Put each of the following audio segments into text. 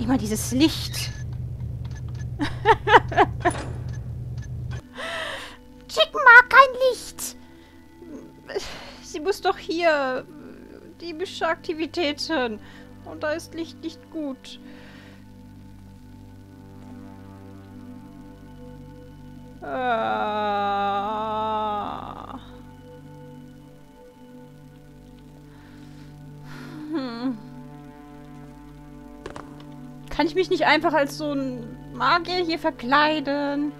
Immer dieses Licht. Chick mag kein Licht. Sie muss doch hier diebische Aktivitäten. Und da ist Licht nicht gut. Ah. Hm. Kann ich mich nicht einfach als so ein Magier hier verkleiden?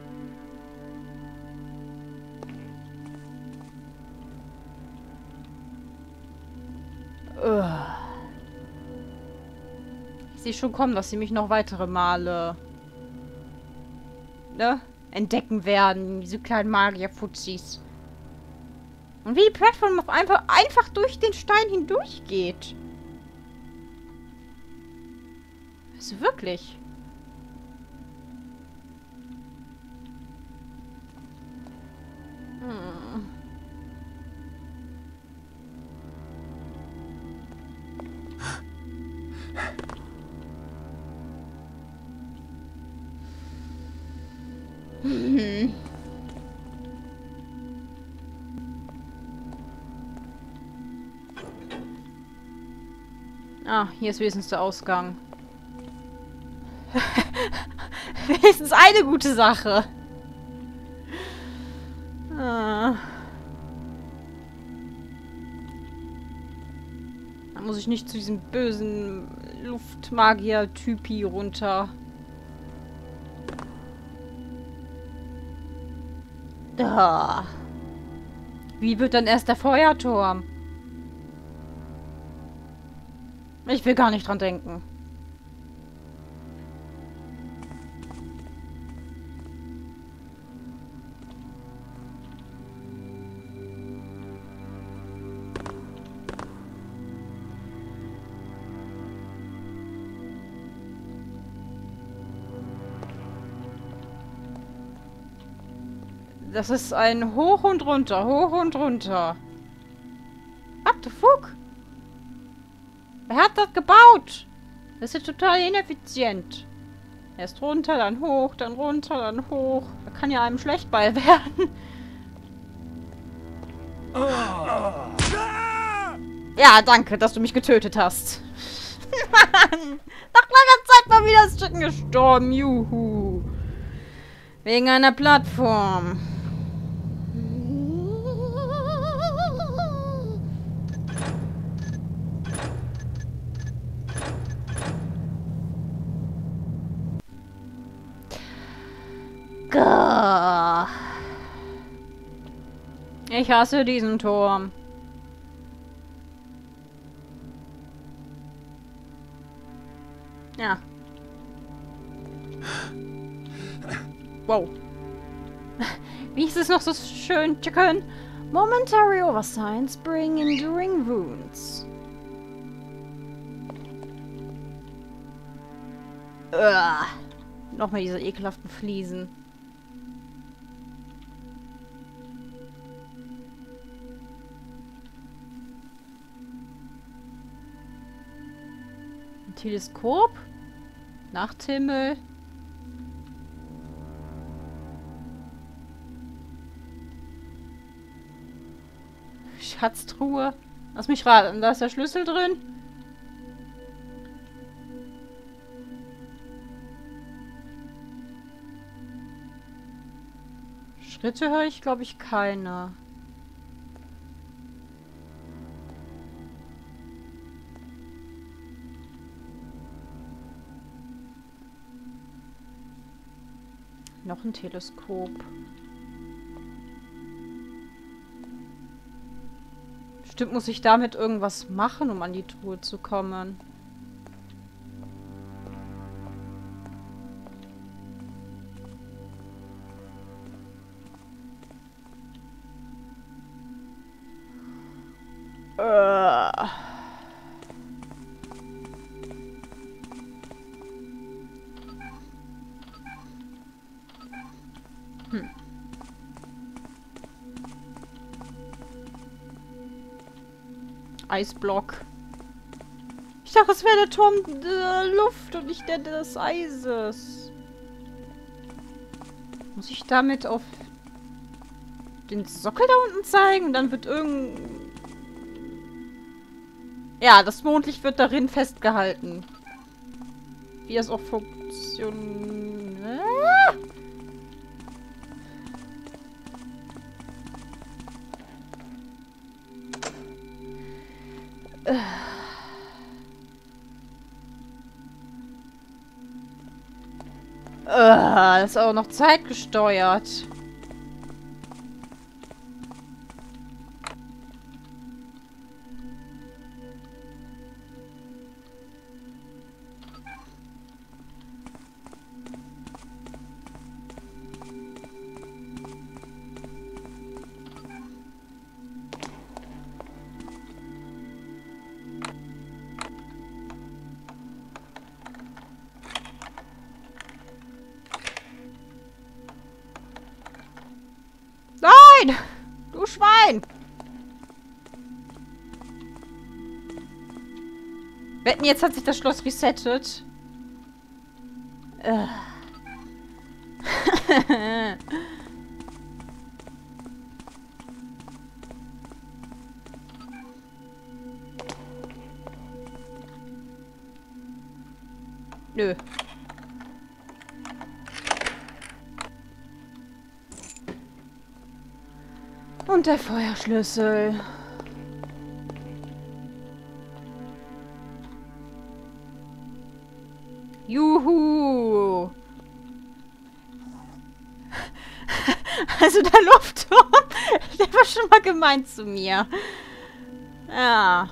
Ich sehe schon kommen, dass sie mich noch weitere Male ne, entdecken werden. Diese kleinen Magier-Fuzis. Und wie die Plattform auch einfach, einfach durch den Stein hindurch geht. Also wirklich. Hm. Hm. Ah, hier ist wenigstens der Ausgang. wenigstens eine gute Sache. Ah. Da muss ich nicht zu diesem bösen Luftmagier-Typi runter. Da. Wie wird dann erst der Feuerturm? Ich will gar nicht dran denken. Das ist ein Hoch und runter, hoch und runter. What the fuck? Wer hat das gebaut? Das ist ja total ineffizient. Erst runter, dann hoch, dann runter, dann hoch. Da kann ja einem schlecht bei werden. Ja, danke, dass du mich getötet hast. Mann! Nach langer Zeit mal wieder das Chicken gestorben. Juhu. Wegen einer Plattform. Ich hasse diesen Turm. Ja. Wow. Wie ist es noch so schön Chicken? Momentary oversights bring enduring wounds. Ugh. Nochmal diese ekelhaften Fliesen. Teleskop? Nachthimmel? Schatztruhe? Lass mich raten, da ist der Schlüssel drin? Schritte höre ich, glaube ich, keine. Noch ein Teleskop. Bestimmt muss ich damit irgendwas machen, um an die Truhe zu kommen. Eisblock. Ich dachte, es wäre der Turm der Luft und nicht der des Eises. Muss ich damit auf den Sockel da unten zeigen? Dann wird irgend... Ja, das Mondlicht wird darin festgehalten. Wie es auch funktioniert. Das ist auch noch zeitgesteuert. Wetten, jetzt hat sich das Schloss resettet. Äh. Nö. Und der Feuerschlüssel. Gemeint zu mir. Ja.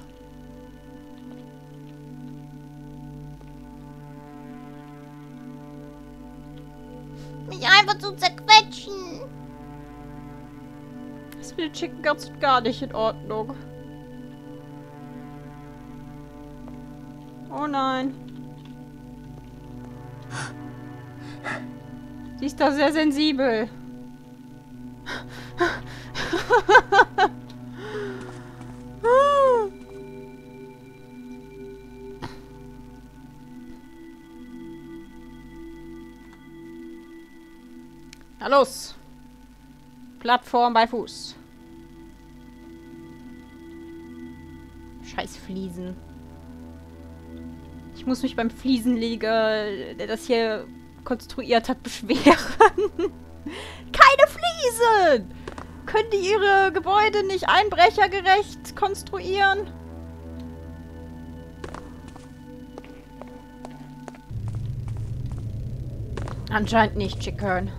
Mich einfach zu zerquetschen. Das mit den Chicken ganz und gar nicht in Ordnung. Oh nein. Sie ist da sehr sensibel. Na los. Plattform bei Fuß. Scheiß Fliesen. Ich muss mich beim Fliesenleger, der das hier konstruiert hat, beschweren. Keine Fliesen! Können die ihre Gebäude nicht einbrechergerecht konstruieren? Anscheinend nicht, Chicken.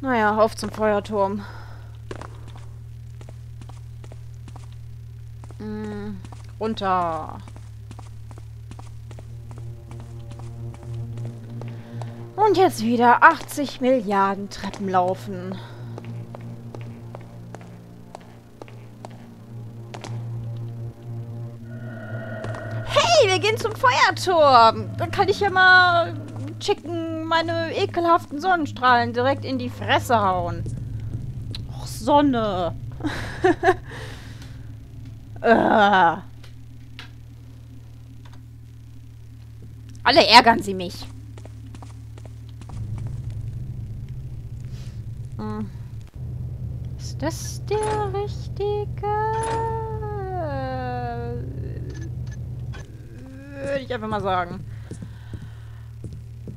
Naja, auf zum Feuerturm. Hm, runter. Und jetzt wieder 80 Milliarden Treppen laufen. Hey, wir gehen zum Feuerturm. Dann kann ich ja mal Chicken meine ekelhaften Sonnenstrahlen direkt in die Fresse hauen. Och, Sonne. äh. Alle ärgern sie mich. Hm. Ist das der richtige? Würde ich einfach mal sagen.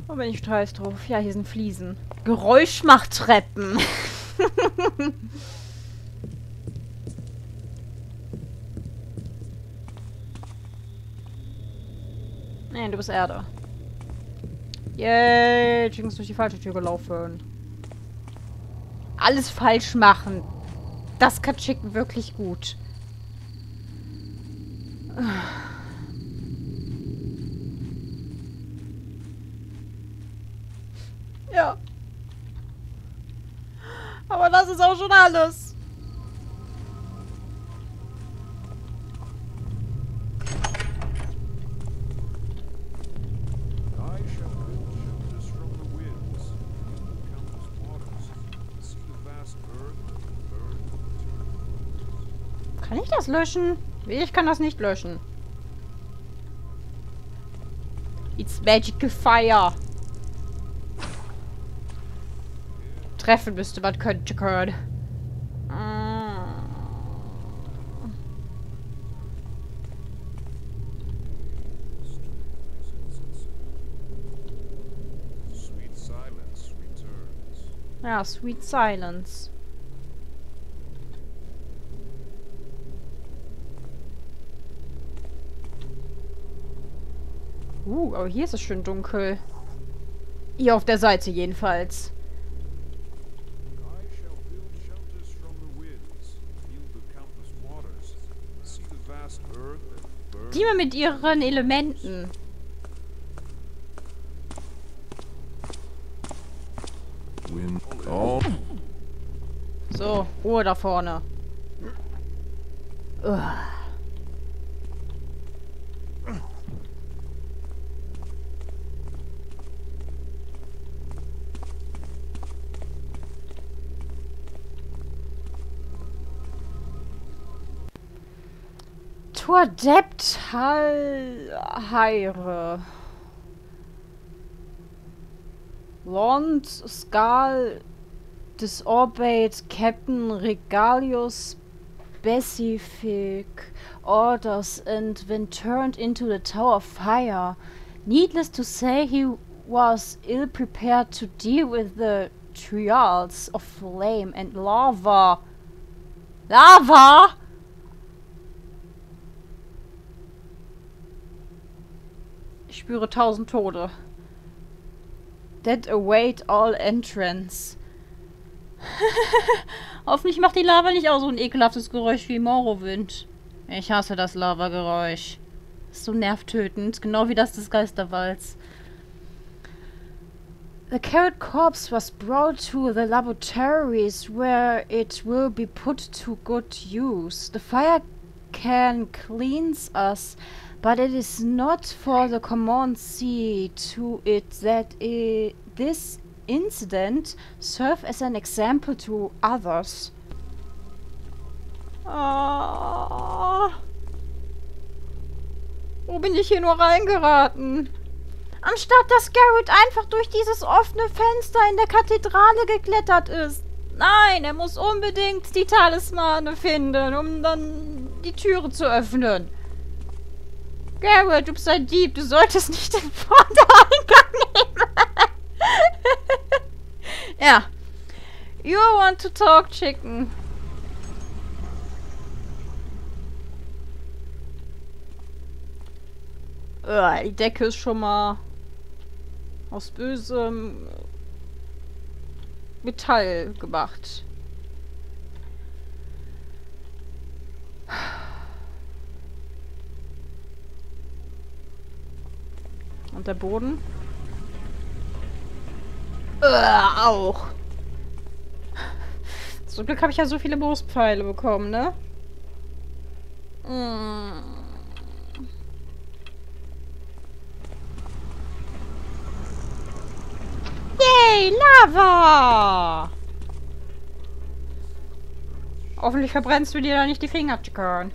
Da bin ich stolz drauf. Ja, hier sind Fliesen. Geräuschmachttreppen. Nein, du bist Erde. Yay, Chicken ist durch die falsche Tür gelaufen. Alles falsch machen. Das kann Chicken wirklich gut. Ja. Aber das ist auch schon alles. Kann ich das löschen? Ich kann das nicht löschen. It's magical fire. Treffen müsste man könnte können. Ah. Ja, Sweet Silence. Uh, aber hier ist es schön dunkel. Hier auf der Seite jedenfalls. Die mal mit ihren Elementen. So, Ruhe da vorne. Ugh. Adept Heire. Lond Skal disobeyed Captain Regalius specific orders and when turned into the Tower of Fire. Needless to say, he was ill prepared to deal with the trials of flame and lava. Lava! Ich spüre tausend Tode. That await all entrance. Hoffentlich macht die Lava nicht auch so ein ekelhaftes Geräusch wie Morrowind. Ich hasse das Lavageräusch. Ist so nervtötend, genau wie das des Geisterwalds. The carrot corpse was brought to the laboratories where it will be put to good use. The fire can cleanse us, but it is not for the common see to it that i this incident serve as an example to others. Ah. Wo bin ich hier nur reingeraten? Anstatt dass Garrett einfach durch dieses offene Fenster in der Kathedrale geklettert ist. Nein, er muss unbedingt die Talismane finden, um dann die Türe zu öffnen. Garrett, du bist ein Dieb. Du solltest nicht den Vordereingang nehmen. ja. You want to talk, chicken. Uah, die Decke ist schon mal aus bösem Metall gemacht. Und der Boden? Uah, auch. Zum Glück habe ich ja so viele Brustpfeile bekommen, ne? Mm. Yay, Lava! Hoffentlich verbrennst du dir da nicht die Finger, Chicken.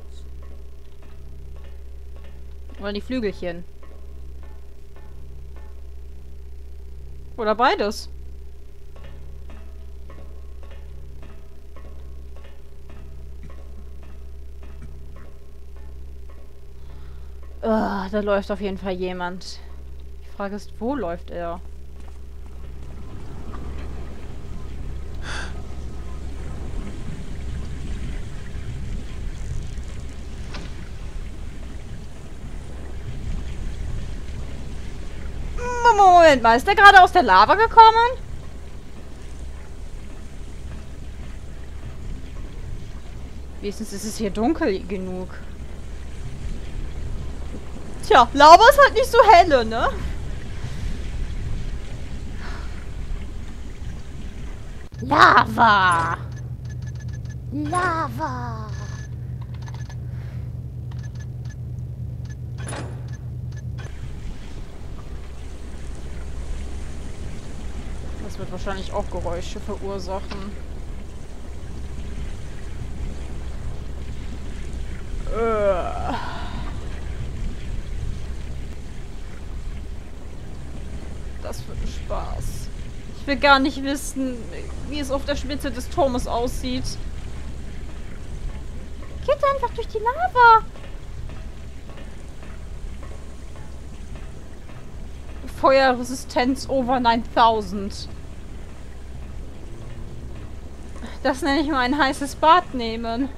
Oder die Flügelchen. Oder beides. Ah, da läuft auf jeden Fall jemand. Die Frage ist, wo läuft er? Moment mal, ist der gerade aus der Lava gekommen? Wenigstens ist es hier dunkel genug. Tja, Lava ist halt nicht so helle, ne? Lava! Lava. wird wahrscheinlich auch Geräusche verursachen. Äh. Das wird ein Spaß. Ich will gar nicht wissen, wie es auf der Spitze des Turmes aussieht. Geht einfach durch die Lava. Feuerresistenz over 9000. Das nenne ich mal ein heißes Bad nehmen.